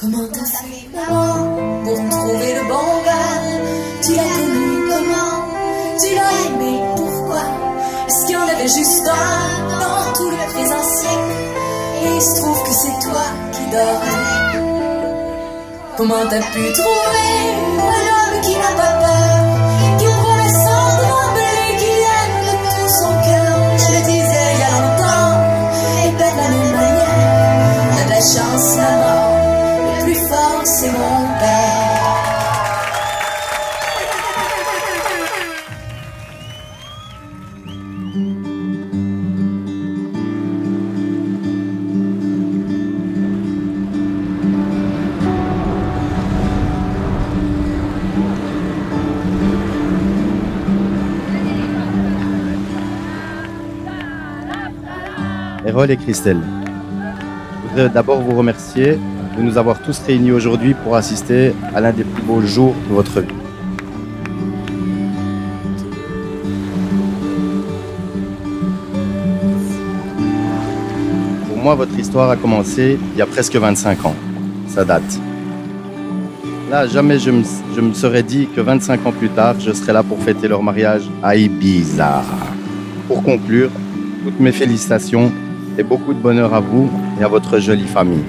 Comment t'as fait maman pour trouver le bon gars? Tu l'as connu comment? Tu l'as aimé pourquoi? Est-ce qu'il y en avait juste un dans tout le présent Et il se trouve que c'est toi qui dors Comment t'as pu trouver un homme qui n'a pas peur? Et Christelle. Je voudrais d'abord vous remercier de nous avoir tous réunis aujourd'hui pour assister à l'un des plus beaux jours de votre vie. Pour moi, votre histoire a commencé il y a presque 25 ans. Ça date. Là, jamais je me, je me serais dit que 25 ans plus tard, je serais là pour fêter leur mariage à Ibiza. Pour conclure, toutes mes félicitations et beaucoup de bonheur à vous et à votre jolie famille.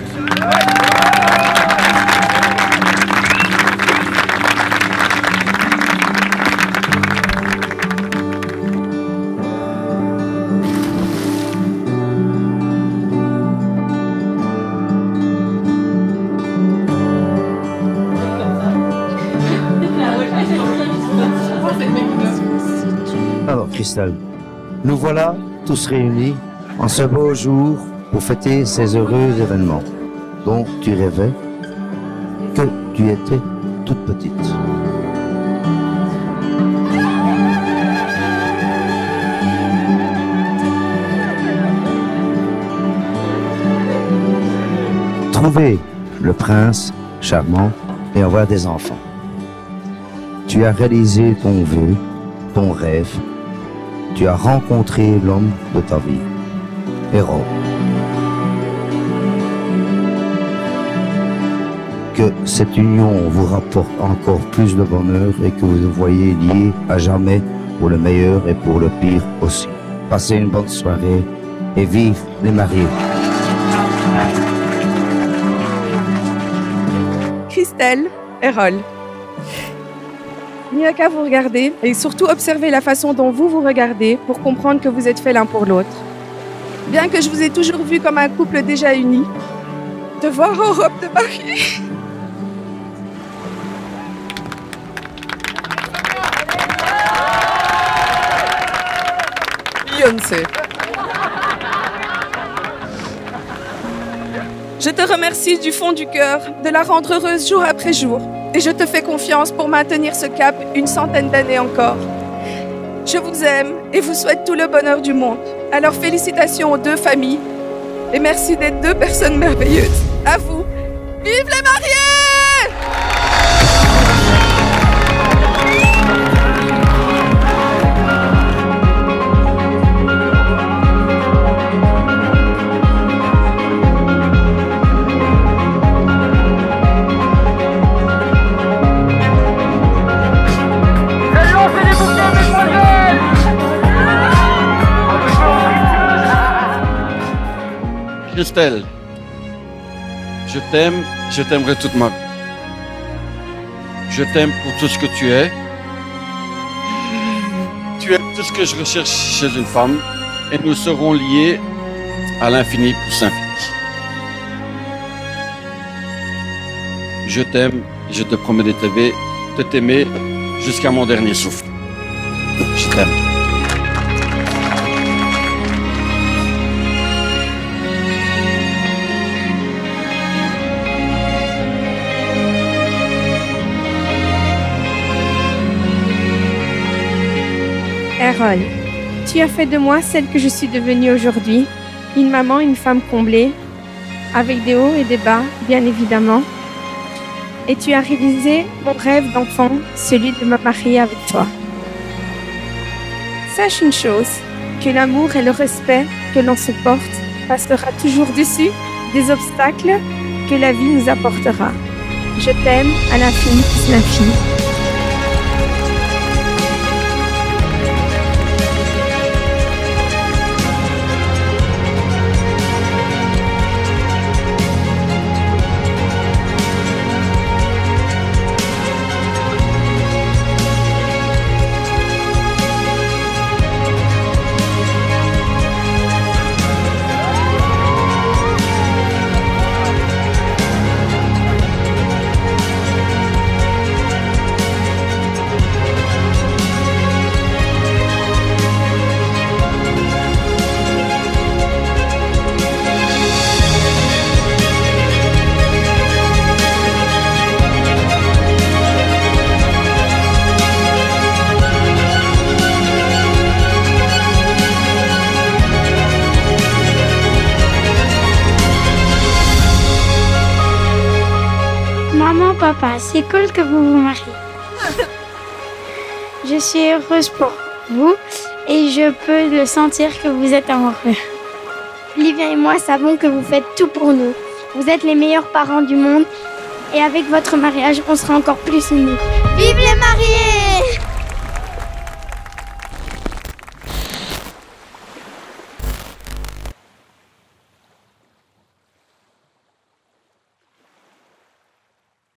Alors, Christelle, nous voilà tous réunis en ce beau jour pour fêter ces heureux événements dont tu rêvais que tu étais toute petite. Trouver le prince charmant et avoir des enfants. Tu as réalisé ton vœu, ton rêve. Tu as rencontré l'homme de ta vie. Que cette union vous rapporte encore plus de bonheur et que vous vous voyez liés à jamais pour le meilleur et pour le pire aussi. Passez une bonne soirée et vive les mariés. Christelle, Erol. Il n'y a qu'à vous regarder et surtout observer la façon dont vous vous regardez pour comprendre que vous êtes faits l'un pour l'autre. Bien que je vous ai toujours vu comme un couple déjà uni, de voir en robe de mariée. Beyoncé. Je te remercie du fond du cœur de la rendre heureuse jour après jour. Et je te fais confiance pour maintenir ce cap une centaine d'années encore. Je vous aime et vous souhaite tout le bonheur du monde. Alors félicitations aux deux familles. Et merci d'être deux personnes merveilleuses. À vous. Vive les mariés Christelle, je t'aime, je t'aimerai toute ma vie. Je t'aime pour tout ce que tu es. Tu es tout ce que je recherche chez une femme et nous serons liés à l'infini pour s'infini. Je t'aime je te promets de t'aimer jusqu'à mon dernier souffle. Je t'aime. Tu as fait de moi celle que je suis devenue aujourd'hui, une maman, une femme comblée, avec des hauts et des bas, bien évidemment. Et tu as réalisé mon rêve d'enfant, celui de me marier avec toi. Sache une chose, que l'amour et le respect que l'on se porte passera toujours dessus des obstacles que la vie nous apportera. Je t'aime à l'infini plus l'infini. C'est cool que vous vous mariez. Je suis heureuse pour vous et je peux le sentir que vous êtes amoureux. Livia et moi savons que vous faites tout pour nous. Vous êtes les meilleurs parents du monde et avec votre mariage, on sera encore plus unis. Vive les mariés